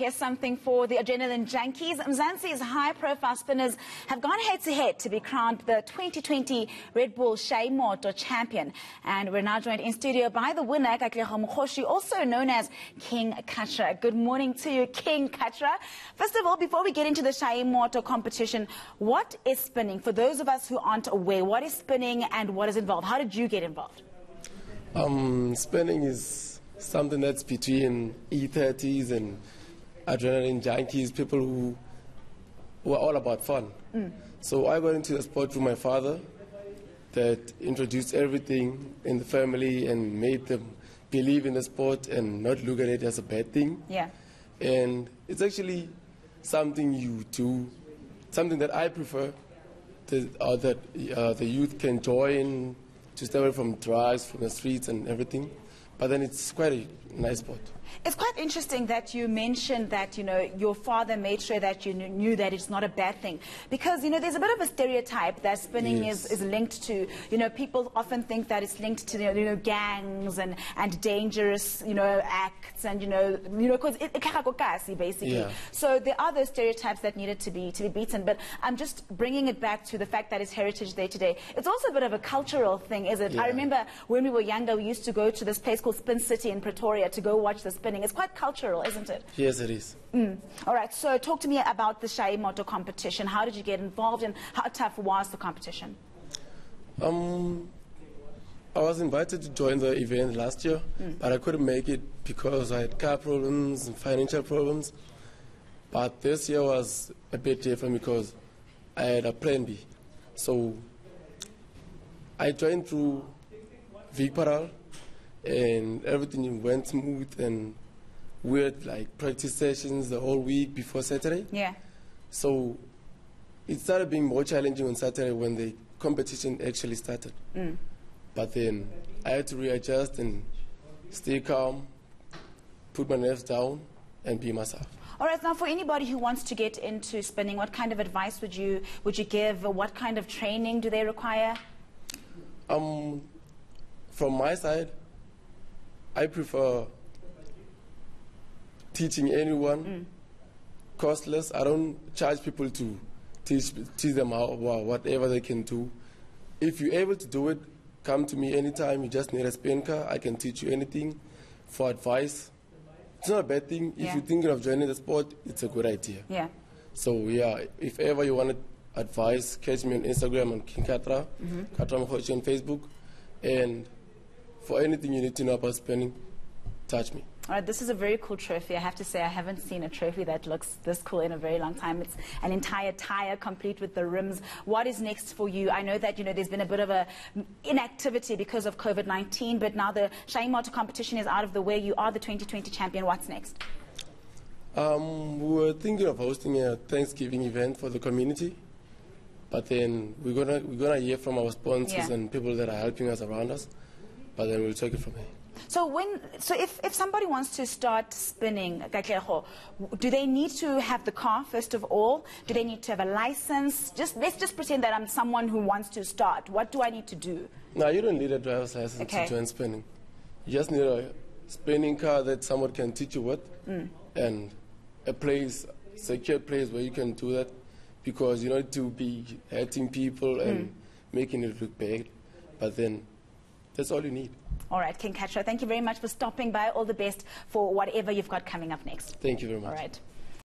here's something for the adrenaline junkies. Mzansi's high-profile spinners have gone head-to-head to be crowned the 2020 Red Bull Shay' iMoto champion. And we're now joined in studio by the winner, Katlego Mokgoshi, also known as King Katra. Good morning to you, King Katra. First of all, before we get into the Shay' iMoto competition, what is spinning? For those of us who aren't aware, what is spinning and what is involved? How did you get involved? Um, spinning is something that's between E30s and adrenaline junkies, people who, were all about fun. Mm. So I got into the sport through my father that introduced everything in the family and made them believe in the sport and not look at it as a bad thing. Yeah. And it's actually something you do, something that I prefer, to, uh, that uh, the youth can join to stay away from drugs, from the streets and everything. But then it's quite a nice spot. It's quite interesting that you mentioned that, you know, your father made sure that you knew that it's not a bad thing. Because, you know, there's a bit of a stereotype that spinning yes. is, is linked to, you know, people often think that it's linked to, you know, gangs and, and dangerous, you know, acts and, you know, you know, because it, it basically. Yeah. So there are those stereotypes that needed to be, to be beaten. But I'm just bringing it back to the fact that it's Heritage Day today. It's also a bit of a cultural thing, is it? Yeah. I remember when we were younger, we used to go to this place called Spin City in Pretoria to go watch the spinning. It's quite cultural, isn't it? Yes, it is. Mm. All right, so talk to me about the Shay' iMoto competition. How did you get involved and how tough was the competition? Um, I was invited to join the event last year, mm. but I couldn't make it because I had car problems and financial problems. But this year was a bit different because I had a plan B. So I joined through Viparal and everything went smooth and we had like practice sessions the whole week before Saturday. Yeah. So it started being more challenging on Saturday when the competition actually started. Mm. But then I had to readjust and stay calm, put my nerves down, and be myself. All right, now for anybody who wants to get into spinning, what kind of advice would you would you give? What kind of training do they require? Um, from my side, I prefer teaching anyone mm. costless. I don't charge people to teach, teach them how, whatever they can do. If you're able to do it, come to me anytime. You just need a spin car. I can teach you anything for advice. It's not a bad thing. Yeah. If you're thinking of joining the sport, it's a good idea. Yeah. So yeah, if ever you want advice, catch me on Instagram on King Katra, mm-hmm. Katra on Facebook, and for anything you need to know about spinning, touch me. All right, this is a very cool trophy. I have to say, I haven't seen a trophy that looks this cool in a very long time. It's an entire tire complete with the rims. What is next for you? I know that, you know, there's been a bit of a inactivity because of COVID-19, but now the Shay' iMoto competition is out of the way. You are the 2020 champion. What's next? Um, we were thinking of hosting a Thanksgiving event for the community, but then we're gonna we're gonna hear from our sponsors yeah. and people that are helping us around us, but then we'll take it from there. So when, so if, if somebody wants to start spinning, do they need to have the car first of all? Do they need to have a license? Just let's just pretend that I'm someone who wants to start. What do I need to do? No, you don't need a driver's license okay. to join spinning. You just need a spinning car that someone can teach you with, mm. and a place, secure place where you can do that, because you don't need to be hurting people and mm. making it look bad. But then, that's all you need. All right, King Katra, thank you very much for stopping by. All the best for whatever you've got coming up next. Thank you very much. All right.